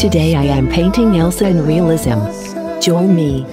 Today I am painting Elsa in realism. Join me.